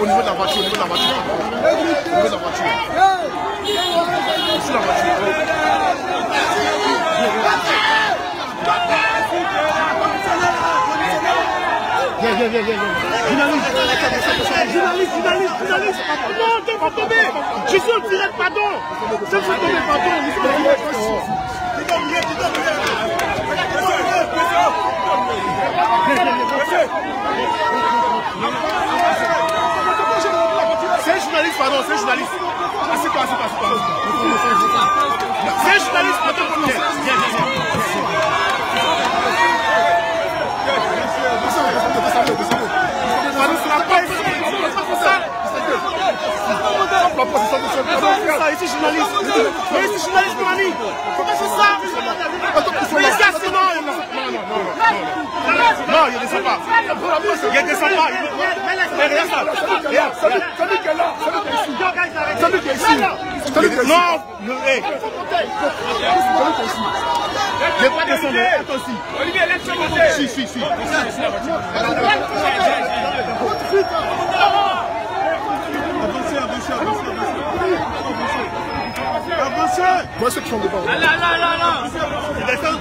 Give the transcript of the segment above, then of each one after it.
au niveau de la voiture, au niveau de la voiture. Au niveau de la voiture. Ici la voiture. Viens, viens, viens, viens. Journaliste, journaliste, journaliste, journaliste. Non, t'es pas tombé. Je suis au direct, pardon. Je suis tombé, pardon. Je suis au direct. C'est un journaliste, pardon, c'est un journaliste. Assieds-toi, assieds-toi, assieds-toi. C'est un journaliste, pardon. Viens, viens, viens. Pardon, c'est la presse. C'est ça. ça, ici journaliste. Mais ici journaliste, mon ami. Pourquoi c'est ça Mais ici, c'est non. Non, non, non, non. Non, il descend pas. Il descend pas. Regarde ça. Celui qui est là, celui qui est ici. Celui qui est ici. Celui qui est ici. Non, non. Je vais pas descendre. Toi aussi. Olivier, laisse-le monter. Si, si, si. Avancez, avancez. Avancez. Moi, ceux qui sont devant. Là, là, là, là. Descend.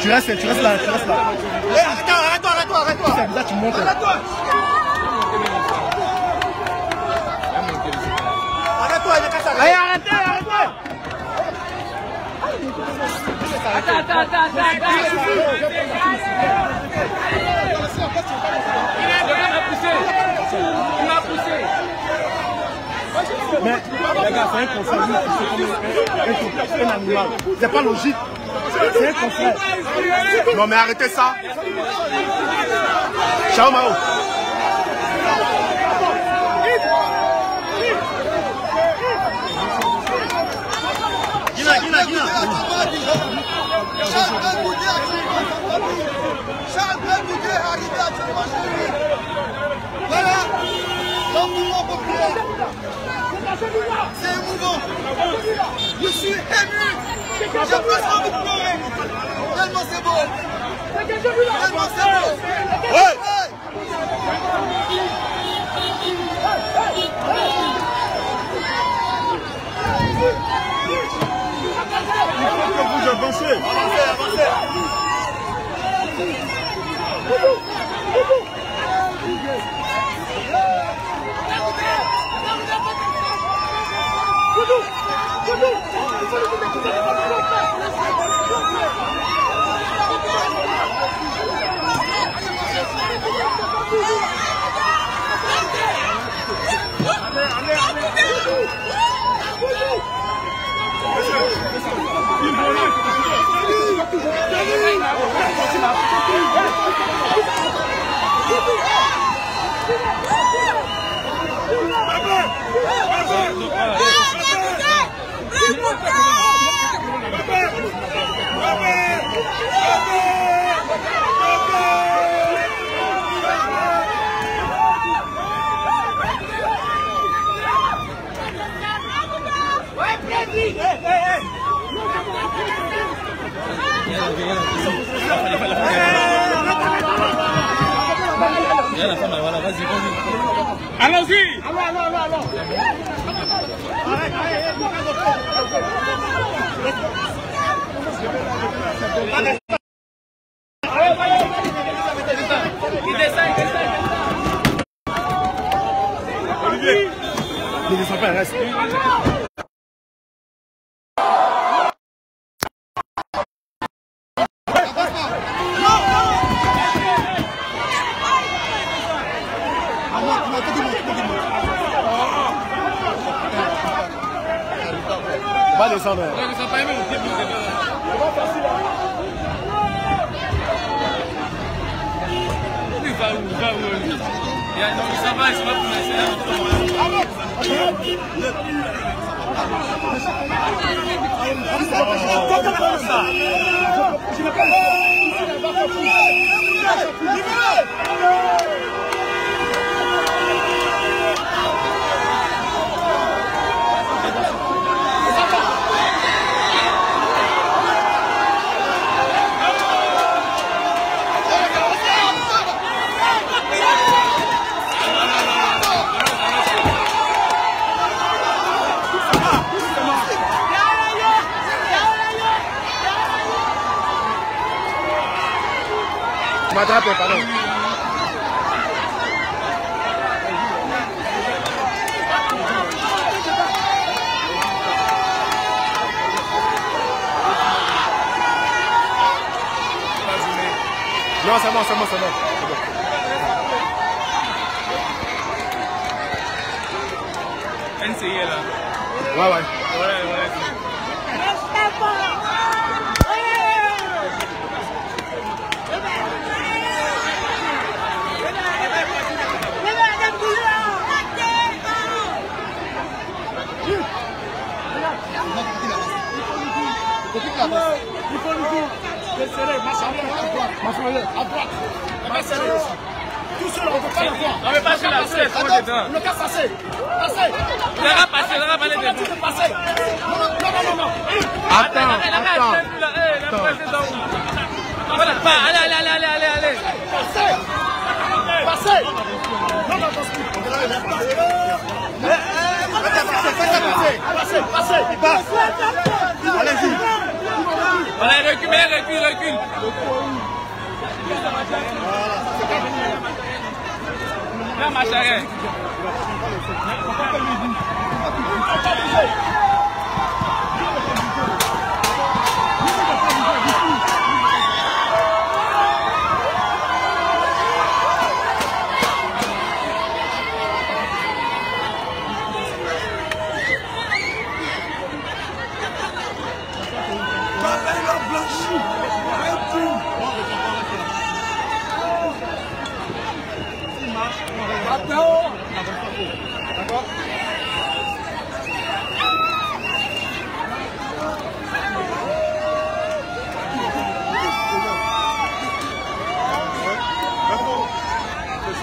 Tu restes, tu restes là, tu restes là. Eh, Arrête-toi, arrête-toi, arrête-toi, arrête-toi. C'est bizarre, tu montes. Arrête-toi, il est. Allez, arrêtez, arrêtez. Attends, attends, attends, attends, attends. Il est il m'a poussé. Il m'a poussé. Mais les gars, c'est un confrère. C'est un animal. C'est pas logique. C'est un confrère. Non, mais arrêtez ça. Ciao, Mao. Gina, Gina, Gina. Voilà, Je suis ému. J'ai presque envie de pleurer. Tellement c'est beau. Tellement c'est beau. Ouais. Allons-y. Il descend, il descend. Olivier. Ne descends pas, reste. Va descendre. Ils sont pas aimés au début. Il Va descendre. Il va où Il va où euh, ça va, ça. Va là. m'attrape, pardon. Non, c'est bon, c'est bon, c'est bon. NCA là. Ouais, ouais. Ouais, ouais. Il faut nous dire. Desserrer, marche à droite. À droite. Marche arrière. Tout seul, on ne peut pas la tête, on ne peut pas passer. Passer. Il aura passé, il aura passé tu peux passer Non, non, non, non, non. Attends, attends. Voilà, pas, allez, allez, allez, allez, allez. Passez. Passez. Non, non. Il. Allez-y. Voilà, recule, mais recule, recule. Là, marche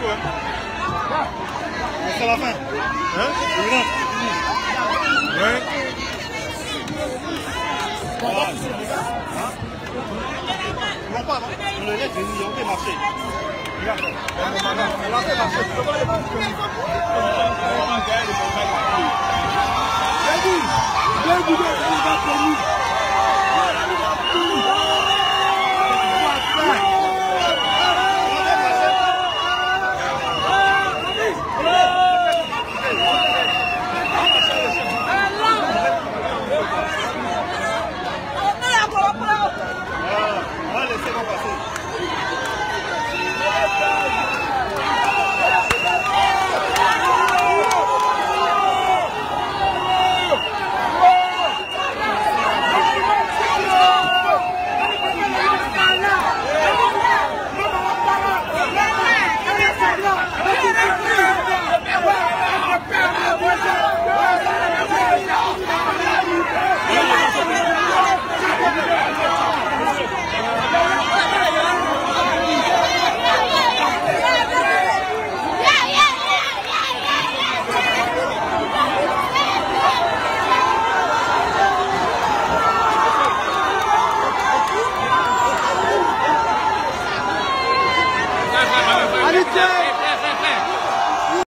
arrière. C'est la. Hein. Non, pas, non. On on marcher. Jadi, Ladies, ladies, ladies, ladies,